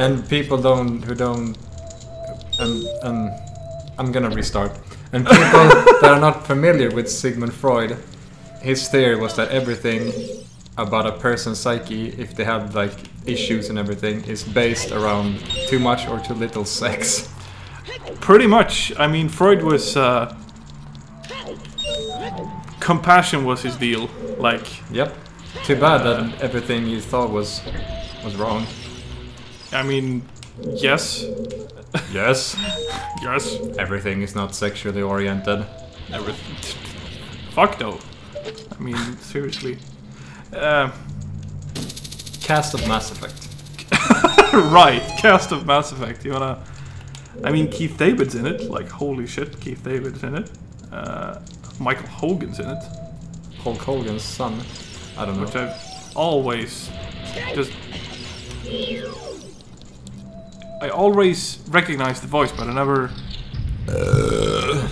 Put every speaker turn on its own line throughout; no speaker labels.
and people don't who don't and and I'm gonna restart. And people that are not familiar with Sigmund Freud, his theory was that everything about a person's psyche, if they have like issues and everything, is based around too much or too little sex.
Pretty much. I mean, Freud was. Uh, compassion was his deal. Like,
Yep. Too bad that everything you thought was was wrong.
I mean, yes,
Yes.
yes.
Everything is not sexually oriented.
Never. Fuck no. I mean, seriously. Uh,
Cast of Mass Effect.
right, cast of Mass Effect. You wanna? I mean, Keith David's in it. Like, holy shit, Keith David's in it. Uh, Michael Hogan's in it,
Hulk Hogan's son. I don't
which
know.
I've always just. I always recognize the voice, but I never.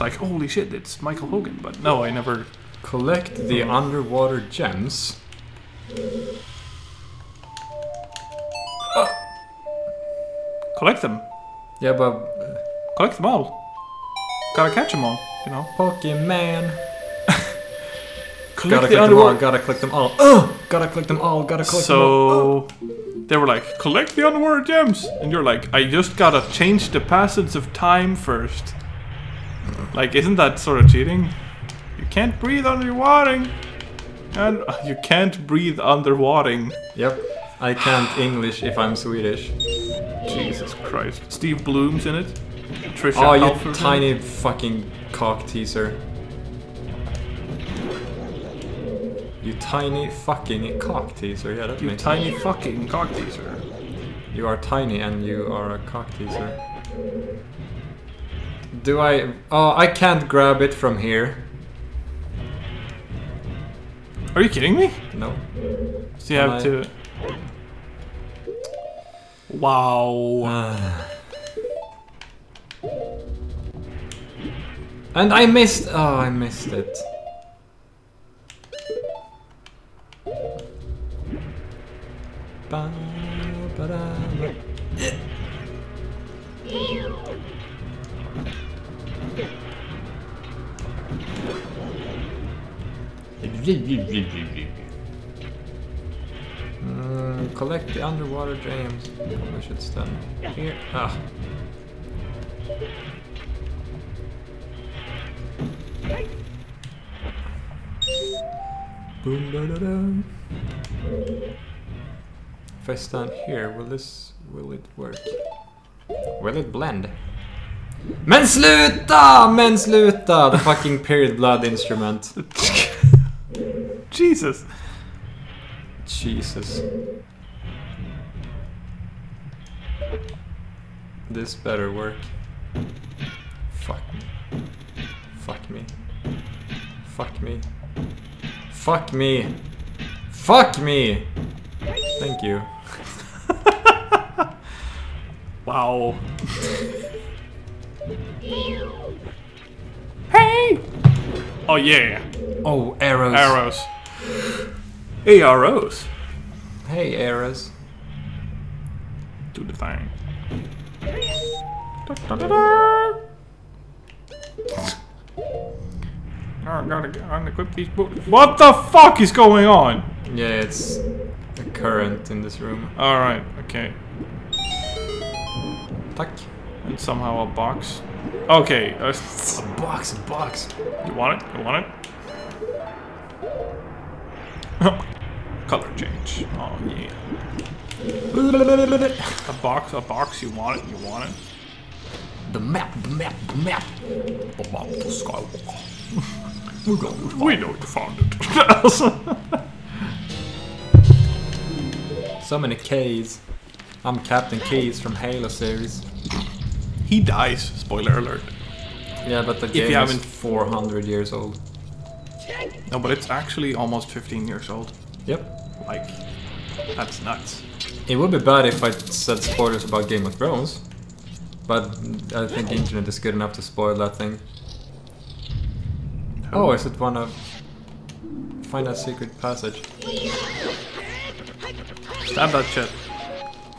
like, holy shit, it's Michael Hogan. But no, I never.
Collect the underwater gems.
Collect them.
Yeah, but uh,
Collect them all. Gotta catch them all, you know.
Pokemon.
Collect
Gotta
the
click them all. Gotta click them all. Gotta click them all. Gotta click them all.
So they were like, collect the underwater gems, and you're like, I just gotta change the passage of time first. Like, isn't that sort of cheating? You can't breathe underwater, and uh, you can't breathe underwater.
Yep. I can't English if I'm Swedish.
Jesus Christ! Steve Blum's in it. Tricia
Oh, you tiny fucking cock teaser. You tiny fucking cock teaser. Yeah, that
You
makes
tiny
sense.
fucking cock teaser.
You are tiny and you are a cock teaser. Do I... Oh, I can't grab it from here.
Are you kidding me?
No.
So you have
I-
to. Wow.
And I missed... Oh, I missed it. Mm, collect the underwater gems. Probably should stand here. Ah. Boom da da da. If I stand here, will this will it work? Will it blend? Men sluta! Men sluta! The fucking period blood instrument.
Jesus.
Jesus. This better work. Fuck me. Fuck me. Fuck me. Fuck me. Fuck me! Thank you.
Wow. hey! Oh yeah,
Oh, arrows.
arrows. Hey, arrows.
Hey, arrows.
Do the thing. I gotta unequip these boots. What the fuck is going on?
Yeah, it's a current in this room.
Alright, okay.
Tack.
And somehow a box. Okay, uh,
A box, a box.
you want it? You want it? Color change. Oh yeah. A box, a box, you want it? You want it?
The map, the map, the map. The map to Skywalker. We're going to
We know you found it.
So many K's. I'm Captain Keyes from Halo series.
he dies. Spoiler alert.
Yeah, but the
you
game is
haven't-
400 years old.
No, but it's actually almost 15 years old.
Yep.
Like, that's nuts.
It would be bad if I said spoilers about Game of Thrones. But I think the internet is good enough to spoil that thing. Oh, is it one of... Find a secret passage.
Stab that shit.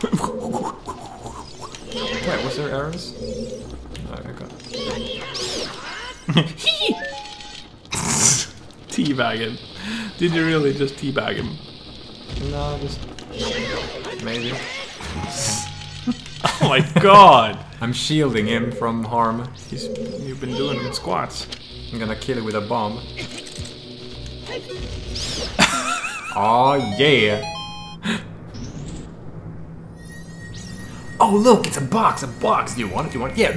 Wait, was there arrows? No, I got.
Teabag him. Did you really just teabag him?
No, just maybe.
Oh my god!
I'm shielding him from harm.
He's, you've been doing squats.
I'm gonna kill it with a bomb. oh yeah! Oh look, it's a box, a box. Do you want it? Do you want it? Yeah.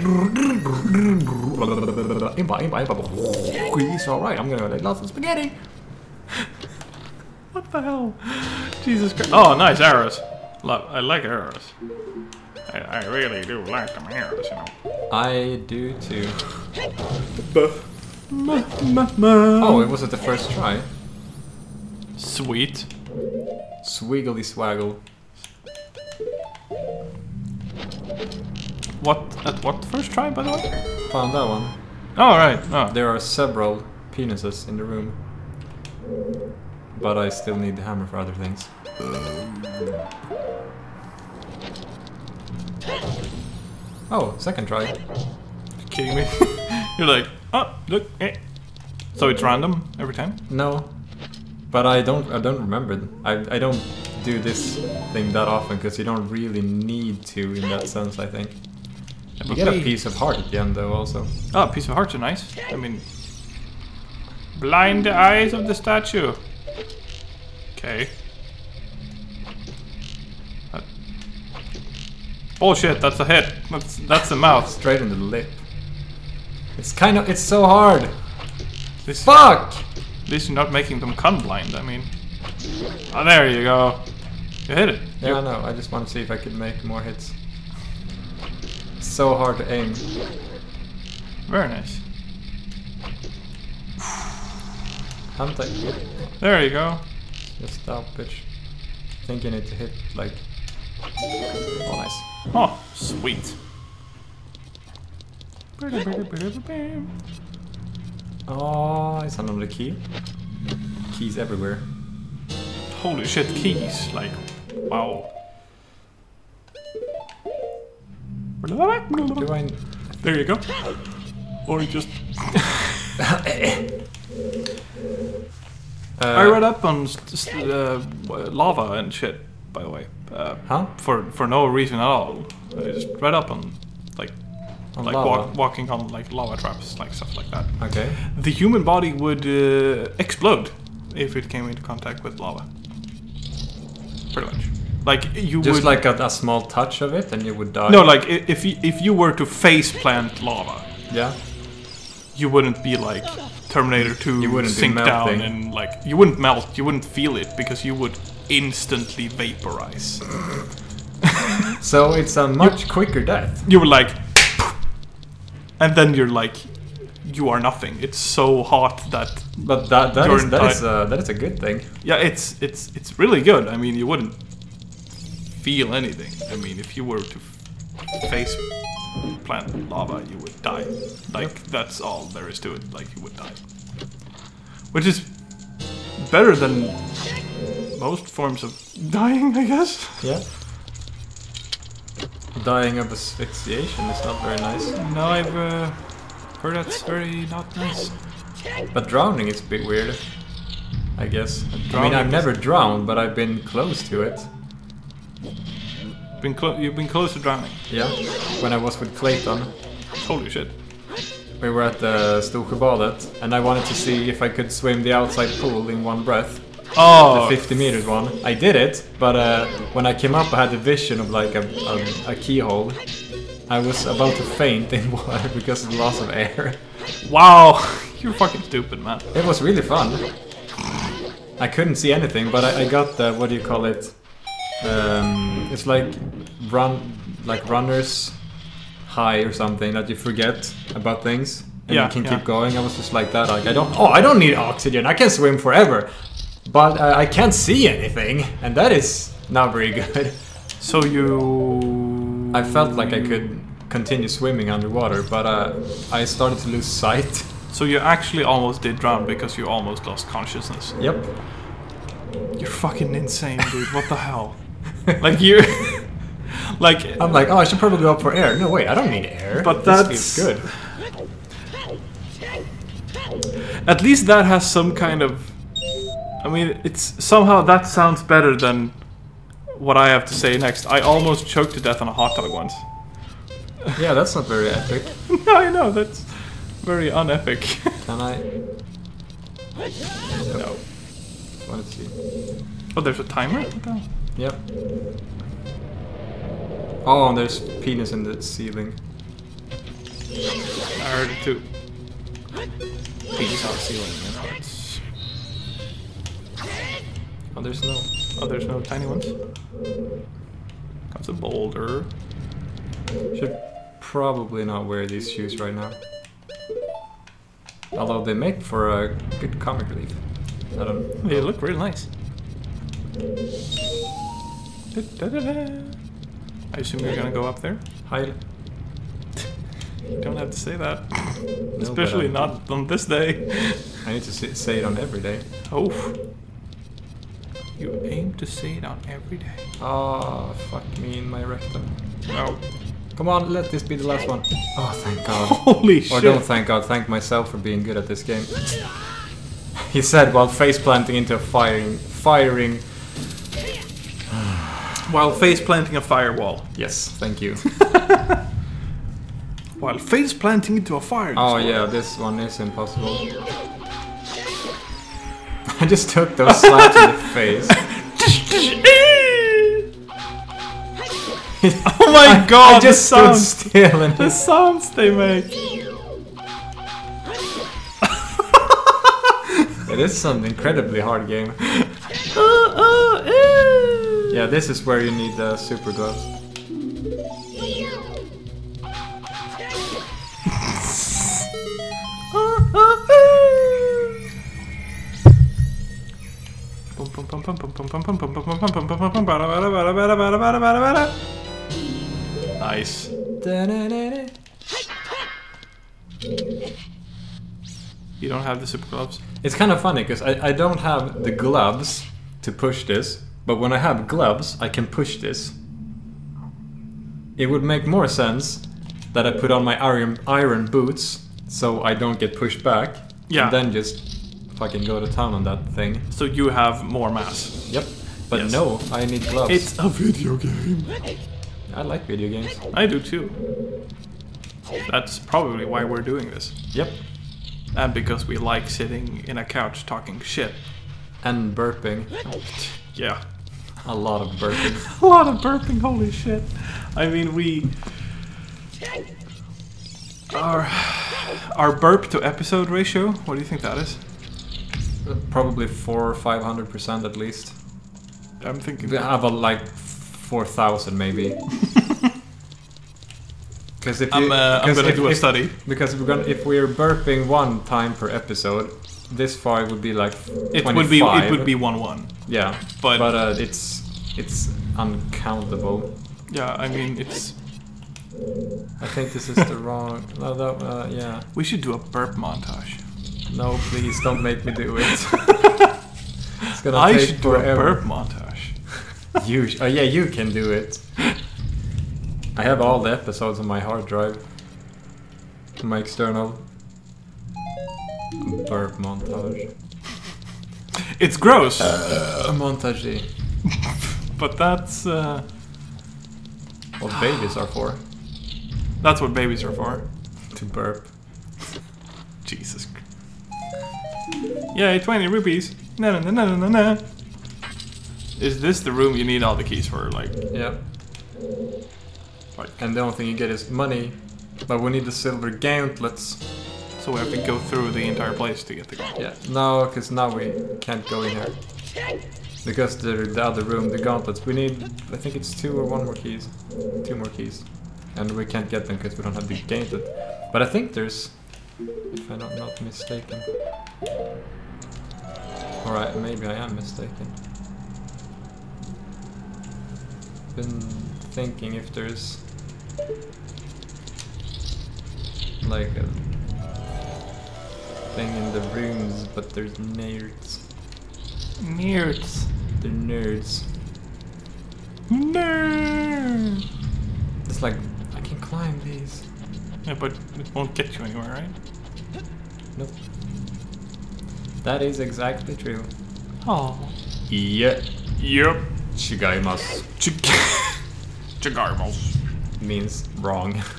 Impa, impa, impa. He's alright. I'm gonna like lots of spaghetti.
What the hell? Jesus Christ. Oh, nice arrows. Lo- I like arrows. I, I really do like them arrows, you know.
I do too.
Oh,
Oh, it was at the first try.
sweet.
Swiggly swaggle.
What? At what first try, by the way?
Found that one.
Oh, right. Oh.
There are several penises in the room. But I still need the hammer for other things. Oh, second try.
You kidding me? You're like, oh, look, eh. So it's random every time?
No. But I don't I don't remember. I I don't do this thing that often because you don't really need to in that sense, I think.
Yeah,
You get a piece of heart at the end though also.
Oh, piece of hearts are nice. I mean, blind the eyes of the statue. Okay. That- Bullshit, that's a hit. That's that's the mouth.
Straight in the lip. It's kind of it's so hard.
This,
Fuck!
at least you're not making them con blind. I mean, oh, there you go. You hit it.
Yeah, I know. I just want to see if I could make more hits. So hard to aim.
Very nice.
Haven't
There you go.
Just stop, bitch. I think you need to hit like. Oh, nice.
Oh, sweet.
Oh, it's another key. Keys everywhere.
Holy shit, keys. Like, wow.
I?
There you go. Or you just.
Uh,
I read up on uh, lava and shit, by the way. Uh,
Huh?
For for no reason at all. I just read up on like
On
like walk, walking on like lava traps, like stuff like that.
Okay.
The human body would uh, explode if it came into contact with lava. Pretty much. Like you
Just
would
like a, a small touch of it, and you would die.
no, like if you, if you were to face plant lava,
Yeah.
you wouldn't be like Terminator 2
You wouldn't
sink down and like you wouldn't melt, you wouldn't feel it because you would instantly vaporize.
So it's a much quicker death.
You were like and then you're like you are nothing. It's so hot that
But that that is, that is uh, that is a good thing.
yeah, it's it's it's really good. I mean, you wouldn't feel anything. I mean, if you were to face plant lava, you would die. Like that's all there is to it. Like you would die, which is better than most forms of dying, I guess.
Yeah. Dying of asphyxiation is not very nice.
No, I've uh, heard that's very not nice.
But drowning is a bit weird. I guess. I mean, I've never drowned, but I've been close to it.
Been you've been close to drowning.
Yeah. When I was with Clayton,
Holy shit!
we were at the Storsjöbadet, and I wanted to see if I could swim the outside pool in one breath.
Oh,
The 50 meters one. I did it, but uh, when I came up, I had the vision of like a, a, a keyhole. I was about to faint in water because of the loss of air.
wow! You're fucking stupid, man.
It was really fun. I couldn't see anything, but I, I got the what do you call it? Um, it's like run, like runners high or something that you forget about things and
Yeah,
you can
yeah.
keep going. I was just like that. Like I don't. Oh, I don't need oxygen. I can swim forever, but uh, I can't see anything, and that is not very good.
So you.
I felt like I could continue swimming underwater, but uh, I started to lose sight.
So you actually almost did drown because you almost lost consciousness.
Yep.
You're fucking insane, dude. What the hell? like you, like
I'm like, oh, I should probably go up for air. No, wait, I don't need air.
But
this
that's-
good.
at least that has some kind of. I mean, it's somehow that sounds better than what I have to say next. I almost choked to death on a hot dog once.
Yeah, that's not very epic.
No, I know that's very unepic.
Can I?
no.
Want to see?
Oh, there's a timer. What the-
Yep. Oh, and there's penis in the ceiling.
I heard it too. Penis on the ceiling. You know, it's...
Oh, there's no.
Oh, there's no tiny ones. Comes a boulder.
Should probably not wear these shoes right now. Although they make for a good comic relief. I don't.
They look real nice. I assume you're gonna go up there.
Hi.
You don't have to say that.
No, um,
Especially not on this day.
I need to say, it on every day.
Oh. You aim to say it on every day.
Oh, fuck me in my rectum.
No.
Come on, let this be the last one. Oh, thank God.
Holy
Or
shit.
don't thank God, thank myself for being good at this game. He said while face planting into a firing, firing.
While face planting a firewall.
Yes, thank you.
While face planting into a fire.
Oh yeah, this one is impossible. I just took those slaps in the face.
oh my god,
I just
the
stood
sounds,
still and
the sounds they make.
it is an incredibly hard game.
Uh,
Yeah, this is where you need the super gloves.
Nice. You don't have the super gloves.
It's kind of funny because I, I don't have the gloves to push this, but when I have gloves, I can push this. It would make more sense that I put on my iron iron boots so I don't get pushed back.
Yeah.
And then just fucking go to town on that thing.
So you have more mass.
Yep. But
Yes.
no, I need gloves.
It's a video game.
I like video games.
I do too. That's probably why we're doing this.
Yep.
And because we like sitting in a couch talking shit.
And burping.
Yeah.
A lot of burping.
A lot of burping, holy shit. I mean, we. Our, our burp to episode ratio, what do you think that is?
Probably four or five hundred percent at least.
I'm thinking.
We have a like four thousand maybe. Because if you,
I'm, uh, I'm gonna
if-
do a
if-
study.
Because we're gonna, if we're burping one time per episode, this far it would be like
It would be it would be one one.
yeah,
but-
but uh, it's it's uncountable.
Yeah, I mean it's.
I think this is the wrong. No, that, uh, yeah.
We should do a burp montage.
No, please don't make me do it. it's gonna
I
take
should do a
forever.
burp montage.
You, sh- oh yeah, you can do it. I have all the episodes on my hard drive. My external burp montage.
It's gross,
A montage.
but that's uh,
What babies are for?
that's what babies are for.
To burp.
Jesus. Yay, 20 rupees. Na na na na na na. Is this the room you need all the keys for? Like,
Yeah.
like
And the only thing you get is money. But we need the silver gauntlets.
So we have to go through the entire place to get the gold.
Yeah. No, because now we can't go in here. Because the, the other room, the gauntlets, we need, I think it's two or one more keys. Two more keys. And we can't get them because we don't have the gauntlet. But I think there's, if I'm not, not mistaken. Alright, maybe I am mistaken. Been thinking if there's like a thing in the rooms, but there's nerds.
Nerds.
They're nerds.
No.
It's like I can climb these.
Yeah, but it won't get you anywhere, right?
Nope. That is exactly true.
Oh.
Yeah.
Yep.
Chigaimasu
Chigarmos.
means wrong.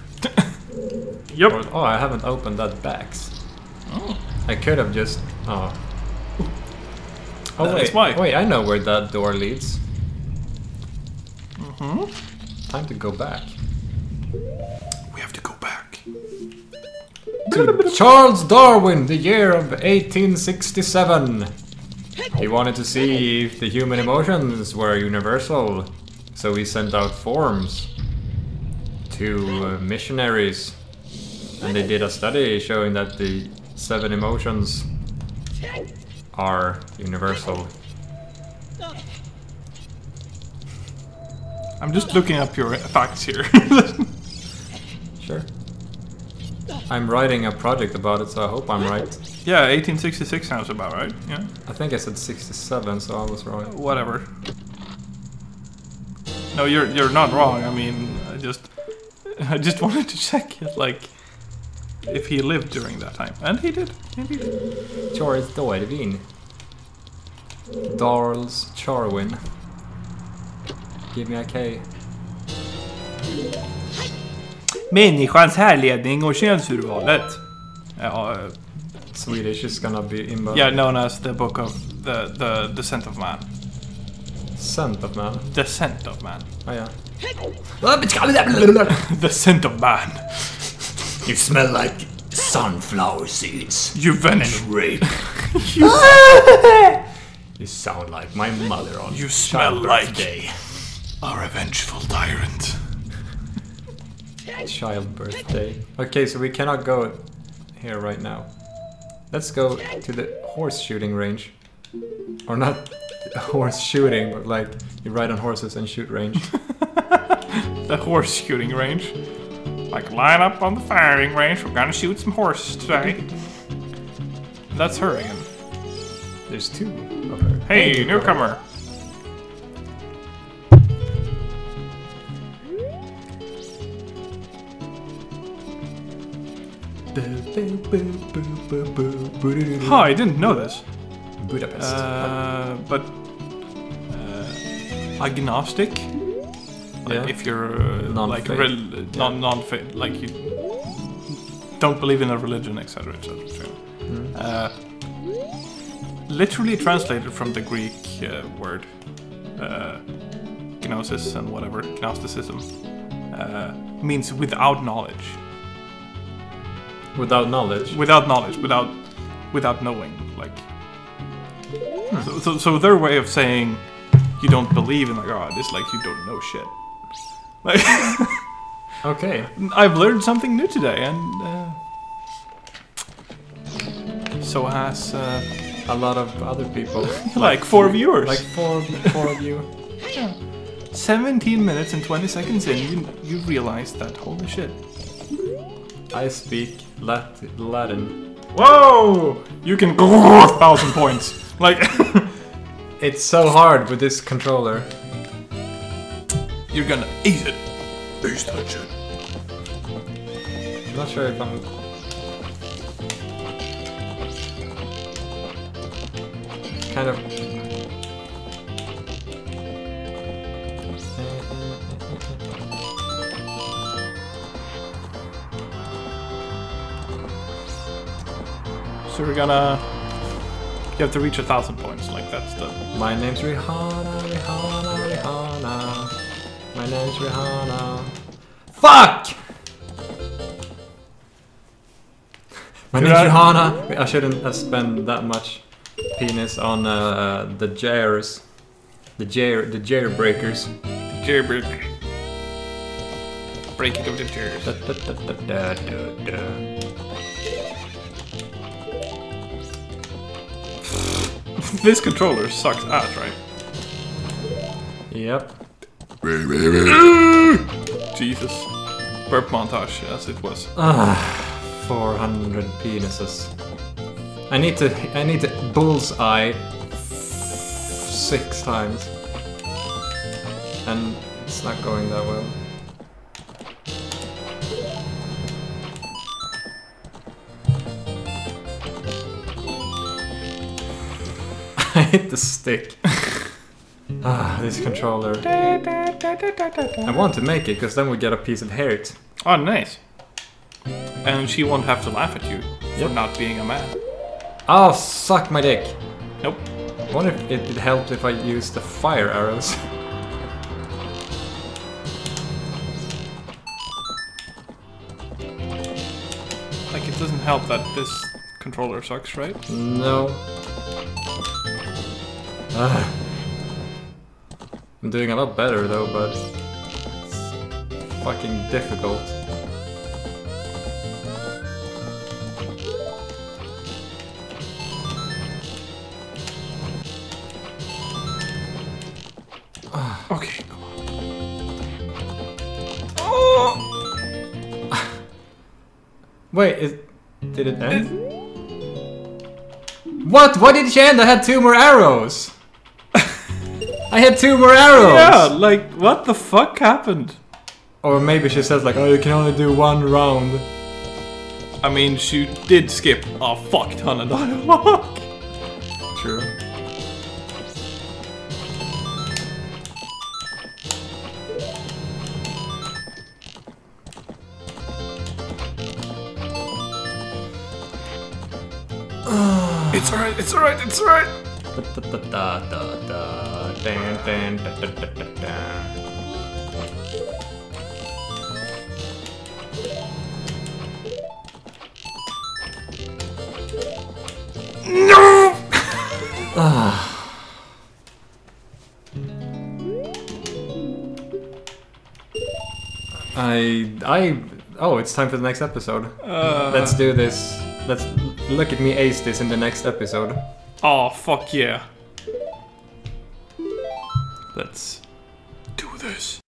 Yep.
Or- oh, I haven't opened that box.
Oh.
I could have just. Oh. Oh
That is
wait,
why.
wait! I know where that door leads.
hmm
Time to go back.
We have to go back.
To Charles Darwin, the year of 1867. He wanted to see if the human emotions were universal, so he sent out forms to uh, missionaries, and they did a study showing that the seven emotions are universal.
I'm just looking up your facts here.
Sure. I'm writing a project about it, so I hope I'm right.
yeah, 1866 sounds about right. Yeah.
I think I said 67, so I was wrong.
Whatever. No, you're you're not wrong. I mean, I just I just wanted to check it, like if he lived during that time, and he did. Indeed.
Charles Darwin. Darls Charwin. Give me a K.
Människans härledning och könsurvalet. Ja, eh,
Swedish is gonna be in
yeah, known as the book of the the descent of man.
Scent of man.
Descent of man.
Oh yeah.
the scent of man.
You smell like sunflower seeds.
You venge.
Rape. you sound like my mother on
You smell like
day.
a revengeful tyrant.
Child birthday. Okay, so we cannot go here right now. Let's go to the horse shooting range. Or not horse shooting, but like you ride on horses and shoot range.
The horse shooting range. Like, line up on the firing range. We're gonna shoot some horses today. That's her again.
There's two of her.
Hey, newcomer. Huh, I didn't know this.
Budapest.
Uh, but uh, agnostic. Like
Yeah.
if you're uh, like
Non-faith.
rel- non non like you don't believe in a religion, etc., etc.
Mm.
Uh, literally translated from the Greek uh, word uh, gnosis and whatever gnosticism uh, means without knowledge,
Without knowledge.
without knowledge, without without knowing, like. So, so, so their way of saying you don't believe in a god is like you don't know shit. Like,
Okay.
I've learned something new today, and uh, so has uh,
A lot of other people.
like four viewers.
like four, four of you. Yeah.
17 minutes and 20 seconds in, you, you realize that holy shit.
I speak Lat- Latin.
Whoa! You can go a thousand points. Like,
It's so hard with this controller.
You're gonna eat it.
Ace that shit.
I'm not sure if I'm. Kind of.
So we're gonna. You have to reach a thousand points. Like that's the.
My name's Rihanna, Rihanna, Rihanna. My name's Rihanna. Fuck! My
Could
name's
I-
Rihanna. I shouldn't have spent that much penis on uh, the jairs. The jair, the jailbreakers.
Jailbreak. Break it of the chairs.
Da, da, da, da, da, da, da.
this controller sucks ass, right?
Yep.
Jesus. Burp montage, yes it was.
Ah, 400 penises. I need to. I need to bullseye six times. And it's not going that well. I hit the stick. Ah, this controller. I want to make it because then we get a piece of hurt.
Oh, nice. And she won't have to laugh at you for not being a man.
Oh, suck my dick.
Nope.
I wonder if it, it helped if I used the fire arrows.
Like, it doesn't help that this controller sucks, right?
no. Ah. I'm doing a lot better though, but it's fucking difficult.
Okay, come on. Oh!
Wait, it, did it end? What? Why did she end? I had two more arrows. I had two more arrows.
Yeah, like, what the fuck happened?
Or maybe she says like, oh, you can only do one round.
I mean, she did skip a fuck ton of dialogue.
True.
it's alright, it's alright, it's alright.
Da-da-da-da-da, dan, dan, da-da-da-da-da. I I oh, it's time for the next episode.
Uh,
Let's do this. Let's look at me ace this in the next episode.
Oh, fuck yeah. Let's do this.